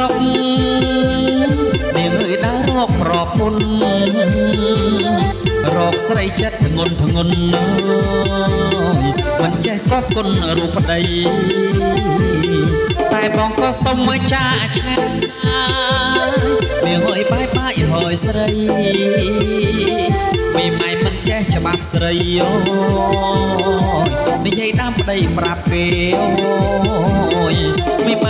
ច្រើនស្រុកនាងអើយដើររកប្រពន្ធរកស្រីចិត្តធ្ងន់ធ្ងន់មិនចេះកប់គុណរូបប្តីតែបងក៏សុំមកចាឆ្ងាយនាងអើយបាយបាយហើយស្រីមីម៉ៃមិនចេះច្បាប់ស្រីអូយនិយាយតាមប្តីប្រាប់គេអូយមីម៉ៃ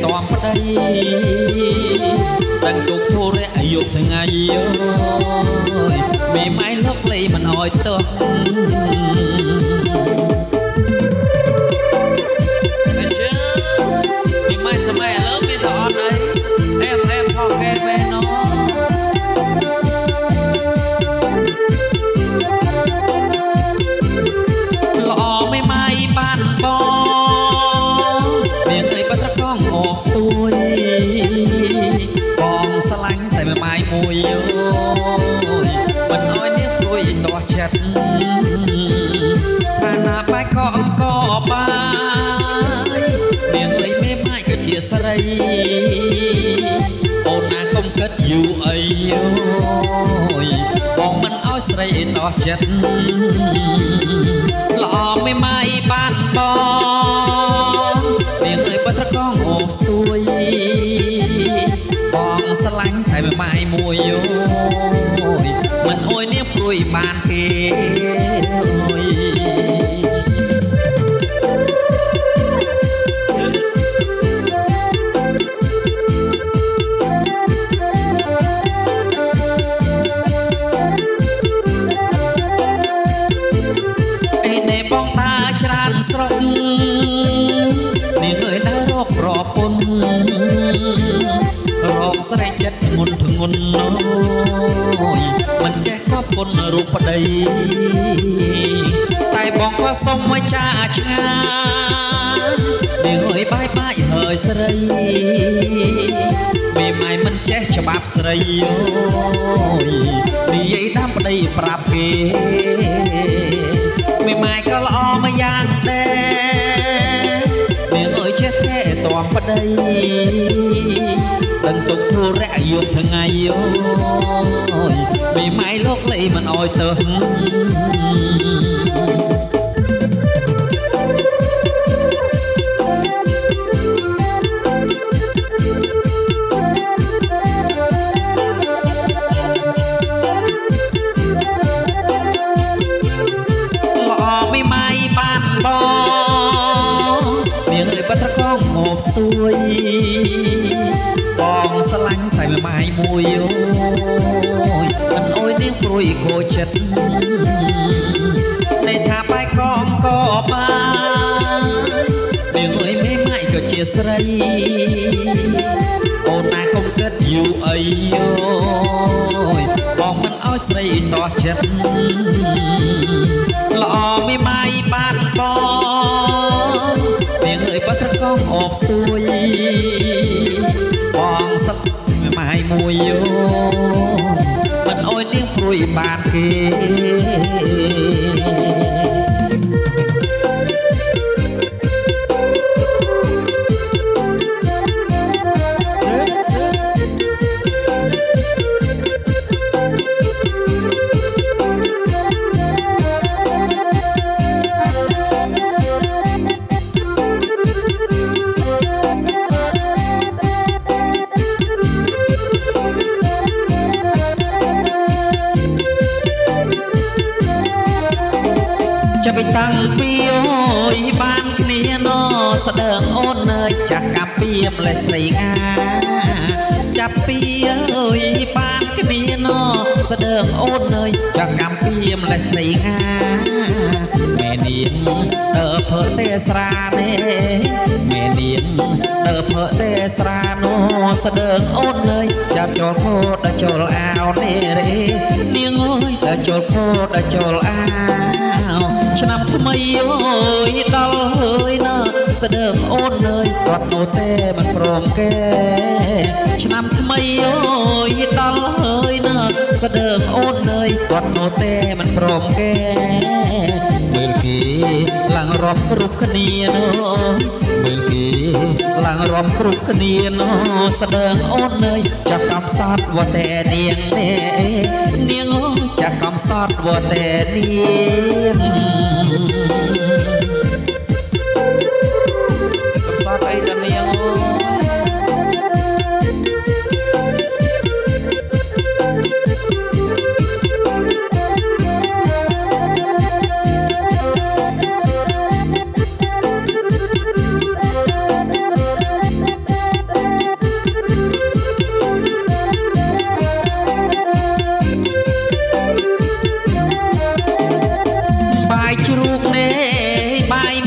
ថែទាំប្តីដឹងទុកធុរៈយកថ្ងៃអូយមីម៉ៃលោកលេមិនអោយទោះអើជើមីម៉ៃសម័យឥឡូវមានតែអត់អី ស្រីអូនណាកុំគិតយូរអីអូយបងមិនអោយស្រីទាស់ចិត្តល្អไม่ម៉ៃបានបងនាងអើយបត្រកងអូបស្ទួយបងស្រឡាញ់តែមួយម៉ាយមួយអូយ ងន់ធ្ងន់អូយមិនចេះកប់គុណរូបប្តីតែបងក៏សុំមកចាឆ្ងាយនាងអើយបាយបាយហើយស្រីមេម៉ាយមិនចេះច្បាប់ស្រីអូយនិយាយតាមប្តីប្រាប់គេមេម៉ាយក៏ល្អមួយយ៉ាងដែរនាងអើយចេះថែទាំប្តី ដឹងទុកធុរៈយកថ្ងៃអូយមេម៉ាយលោកលេមិនអោយទៅ ត្រកងងប់ស្ទួយបងស្រឡាញ់តែមួយម៉ាយមួយអូយមិនអើយនាងព្រួយគោចិត្តតែថាបែកកងក៏បាននាងអើយមេម៉ាយក៏ជាស្រីអូនណាកុំគិតយូរអីអូយបងមិនអោយស្រីទាស់ចិត្ត ស្ទួយបងសឹកមីម៉ៃមួយយោមិនអើយនាងព្រួយបានគេ ចាប់ពីតាំងពីអូយបានគ្នាណស្ដើងអូននៅចាក់កាពីម្លេះស្រីងាចាប់ពីអើយបានគ្នាណស្ដើងអូននៅចាក់កាពីម្លេះស្រីងាមេនាងដើរភើទេស្រានេះមេនាងដើរភើទេស្រាណស្ដើងអូននៅចាប់ចូលខោដល់ចូលអាវនេះរេនាងអើយដល់ចូលខោដល់ចូលអាវ ឆ្នាំថ្មីអើយដល់ហើយណាស្ដើងអូនអើយគាត់នោះទេមិនព្រមគេឆ្នាំថ្មីអើយដល់ហើយណាស្ដើងអូនអើយគាត់នោះទេមិនព្រមគេមើលគេឡឡើងរាប់គ្រប់គ្នានោះមើលគេឡើងរាប់គ្រប់គ្នានោះស្ដើងអូនអើយចាប់កំសត់វតែនាងនេះនាងអើយចាប់ កំសត់វតែនាង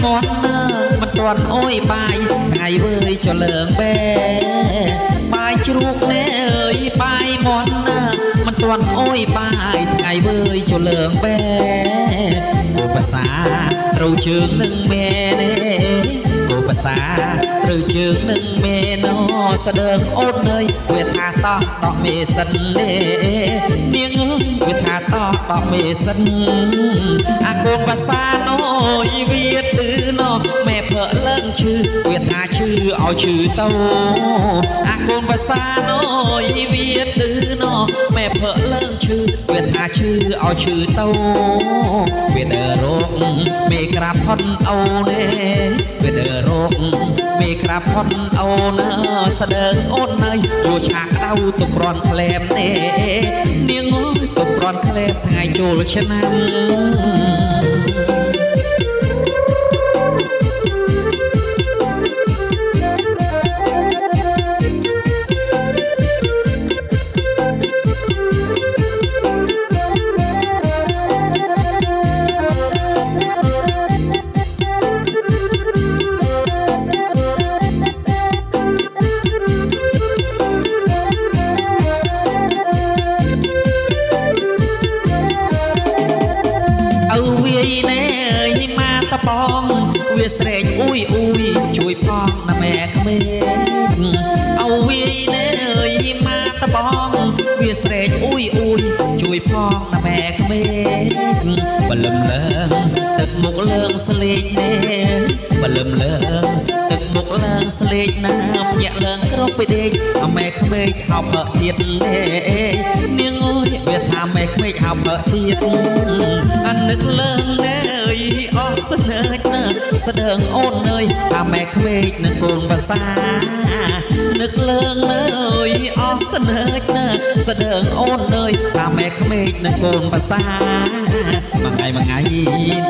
បាយមាន់ណាមិនទាន់អើយបាយថ្ងៃវើយចលើងបែបាយជ្រូកណែអើយបាយមាន់ណាមិនទាន់អើយបាយថ្ងៃវើយចលើងបែគូភាសាត្រូវជើងនឹងមែនេះគូ ភាសាត្រូវជើងនឹងមែណោស្ដើងអូនអើយវាថាតោះដកមេសិននេះនាងអើយវាថាតោះដកមេសិនអាកូនភាសាណូយវាទឺណូម៉ែភើឡើងឈឺវាថាឈឺឲ្យឈឺទៅអាកូនភាសាណូយវាទឺណូម៉ែភើឡើងឈឺវាថាឈឺឲ្យឈឺទៅវាដើររកមេក្រាបផុនអូនេះវាដើ ររកមេក្រាបផុនអូនស្ដើងអូនហើយយកឆាក្តៅទៅក្រាន់ក្លែមនេះនាងអើយទៅក្រាន់ក្លែមថ្ងៃចូលឆ្នាំ មកតបងវាស្រែកអ៊ុយអ៊ុយជួយផងណាម៉ែក្មេងឪវាយណែអើយមកតបងវាស្រែកអ៊ុយអ៊ុយជួយផងណាម៉ែក្មេងបលឹមលើងទឹកមុខលើងស្លេកណែបលឹមលើងទឹកមុខឡើងស្លេកណាភ្ញាក់ឡើងគ្រប់ពីដេកអម៉ែក្មេងហៅផឹកទៀតណែនាងអើយ វាថាម៉ែក្មេងហៅផឹកទៀតអានឹកលើងណែអើយអស់ស្នើចណាស្ដើងអូនអើយថាម៉ែក្មេងនឹងកូនភាសានឹកលើងណែអើយអស់ស្នើចណាស្ដើងអូនអើយថាម៉ែក្មេងនឹងកូនភាសាមួយថ្ងៃមួយថ្ងៃ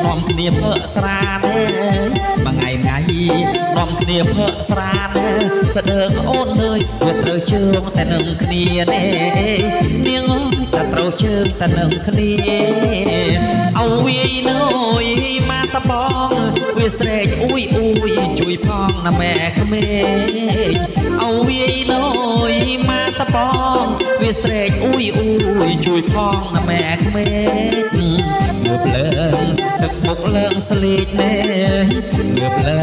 នាំគ្នាភើស្រាទេមួយថ្ងៃមួយថ្ងៃនាំគ្នាភើស្រាទេស្ដើងអូនអើយវាត្រូវជើងតែនឹងគ្នាទេនាងអើយតែ ត្រូវជើងតែនឹងគ្នាអោវាយណូយមកតបងវាស្រែកអ៊ុយអ៊ុយជួយផងណាម៉ែក្មេងអោវាយណូយ មកតបង វាស្រែកអ៊ុយអ៊ុយជួយផងណាម៉ែក្មេងងើបលើទឹកមុខលើងស្លេកណែងើបលើ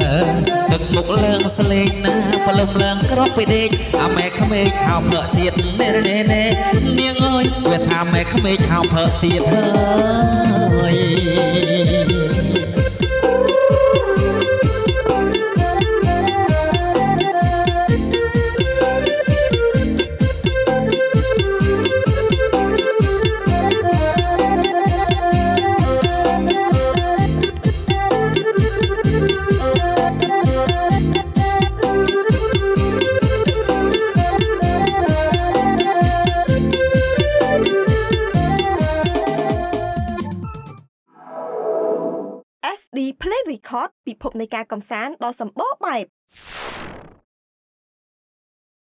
ទឹកមុខលើងស្លេកណាប្លឹមលើងក្របពីដេកអាម៉ែក្មេងហៅភើទៀតណែណែណែនាងអើយវាថាម៉ែក្មេងហៅភើទៀតហើយ នៃការកំសាន្តដ៏សម្បូរបែប